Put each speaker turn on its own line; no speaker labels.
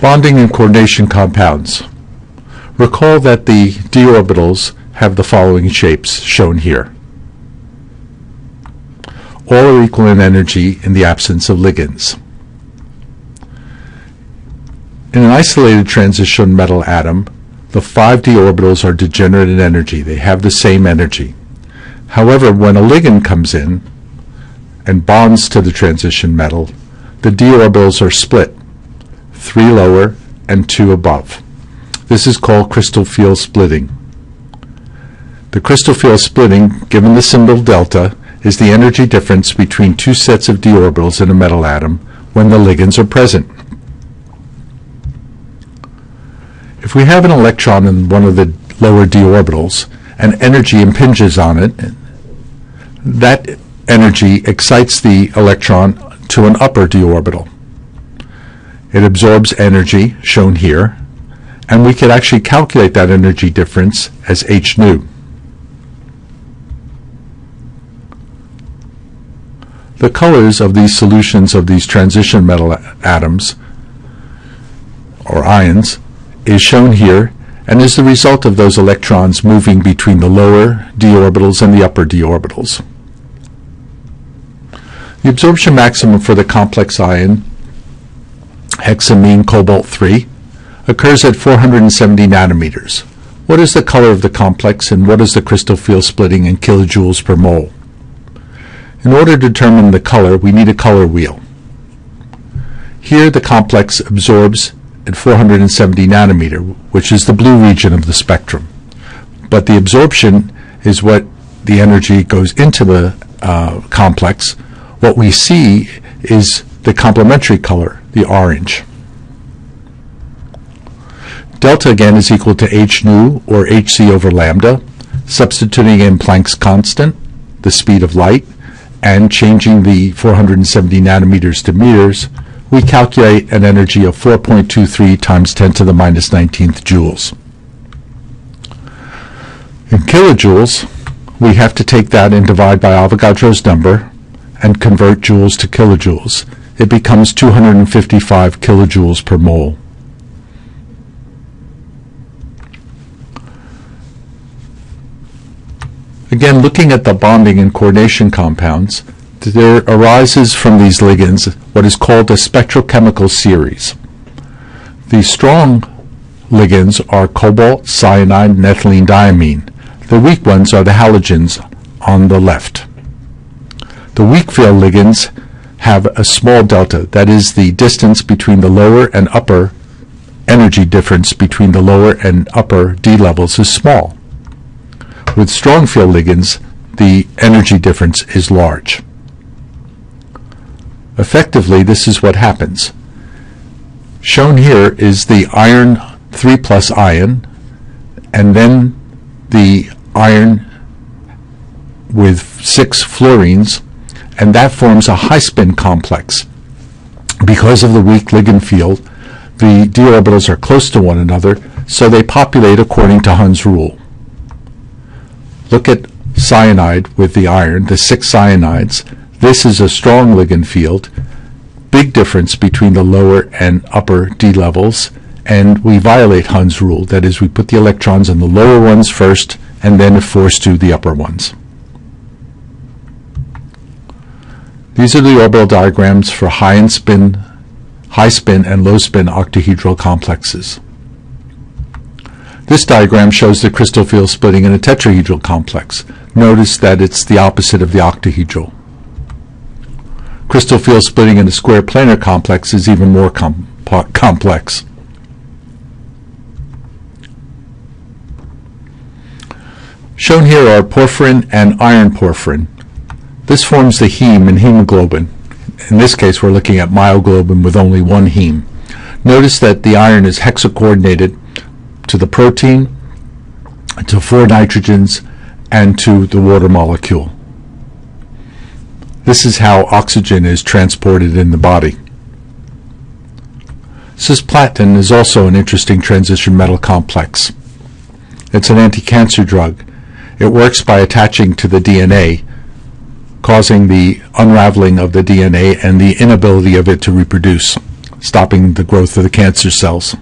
Bonding and coordination compounds. Recall that the d orbitals have the following shapes shown here. All are equal in energy in the absence of ligands. In an isolated transition metal atom, the 5d orbitals are degenerate in energy. They have the same energy. However, when a ligand comes in and bonds to the transition metal, the d orbitals are split, three lower and two above. This is called crystal field splitting. The crystal field splitting, given the symbol delta, is the energy difference between two sets of d orbitals in a metal atom when the ligands are present. If we have an electron in one of the lower d orbitals and energy impinges on it, that energy excites the electron to an upper d orbital. It absorbs energy, shown here, and we could actually calculate that energy difference as h nu. The colors of these solutions of these transition metal atoms, or ions, is shown here and is the result of those electrons moving between the lower d orbitals and the upper d orbitals. The absorption maximum for the complex ion hexaammine cobalt 3 occurs at 470 nanometers. What is the color of the complex and what is the crystal field splitting in kilojoules per mole? In order to determine the color, we need a color wheel. Here the complex absorbs at 470 nanometer, which is the blue region of the spectrum. But the absorption is what the energy goes into the uh, complex, what we see is the complementary color, the orange. Delta again is equal to h nu, or hc over lambda, substituting in Planck's constant, the speed of light, and changing the 470 nanometers to meters, we calculate an energy of 4.23 times 10 to the minus 19th joules. In kilojoules, we have to take that and divide by Avogadro's number, and convert joules to kilojoules, it becomes 255 kilojoules per mole. Again, looking at the bonding and coordination compounds, there arises from these ligands what is called a spectrochemical series. The strong ligands are cobalt, cyanide, and diamine. The weak ones are the halogens on the left. The weak field ligands have a small delta, that is the distance between the lower and upper energy difference between the lower and upper D levels is small. With strong field ligands, the energy difference is large. Effectively, this is what happens. Shown here is the iron 3 plus ion, and then the iron with six fluorines and that forms a high spin complex. Because of the weak ligand field, the d orbitals are close to one another, so they populate according to Hund's rule. Look at cyanide with the iron, the six cyanides. This is a strong ligand field, big difference between the lower and upper D levels, and we violate Hund's rule. That is, we put the electrons in the lower ones first, and then force to the upper ones. These are the orbital diagrams for high spin, high spin and low spin octahedral complexes. This diagram shows the crystal field splitting in a tetrahedral complex. Notice that it's the opposite of the octahedral. Crystal field splitting in a square planar complex is even more com complex. Shown here are porphyrin and iron porphyrin. This forms the heme in hemoglobin. In this case, we're looking at myoglobin with only one heme. Notice that the iron is hexacoordinated to the protein, to four nitrogens, and to the water molecule. This is how oxygen is transported in the body. Cisplatin is also an interesting transition metal complex. It's an anti-cancer drug. It works by attaching to the DNA causing the unraveling of the DNA and the inability of it to reproduce. stopping the growth of the cancer cells.